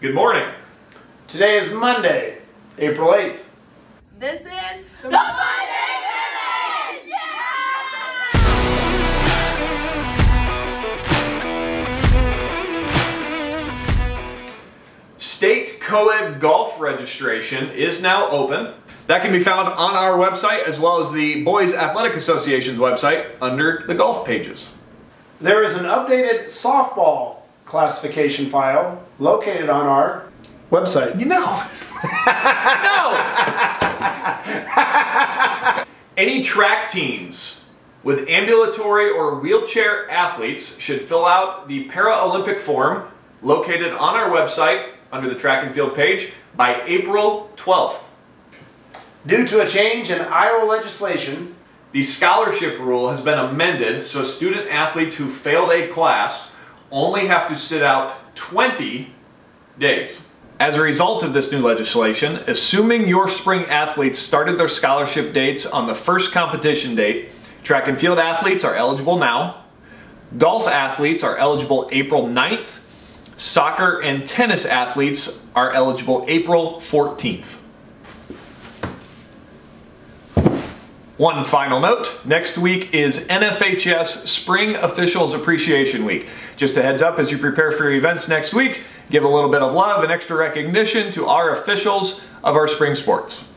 Good morning. Today is Monday, April 8th. This is the Monday Minute! Yeah! State co-ed golf registration is now open. That can be found on our website as well as the Boys Athletic Association's website under the golf pages. There is an updated softball classification file located on our website. You know. no. Any track teams with ambulatory or wheelchair athletes should fill out the Paralympic form located on our website under the track and field page by April 12th. Due to a change in Iowa legislation, The scholarship rule has been amended so student athletes who failed a class only have to sit out 20 days. As a result of this new legislation, assuming your spring athletes started their scholarship dates on the first competition date, track and field athletes are eligible now, golf athletes are eligible April 9th, soccer and tennis athletes are eligible April 14th. One final note, next week is NFHS Spring Officials Appreciation Week. Just a heads up as you prepare for your events next week, give a little bit of love and extra recognition to our officials of our spring sports.